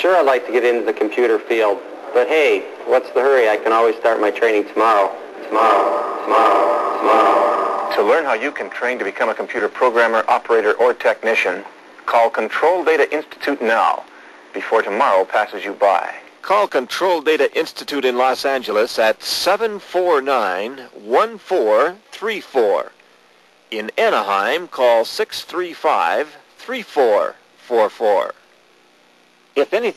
Sure, I'd like to get into the computer field, but hey, what's the hurry? I can always start my training tomorrow. Tomorrow, tomorrow, tomorrow. To learn how you can train to become a computer programmer, operator, or technician, call Control Data Institute now, before tomorrow passes you by. Call Control Data Institute in Los Angeles at 749-1434. In Anaheim, call 635-3444. If anything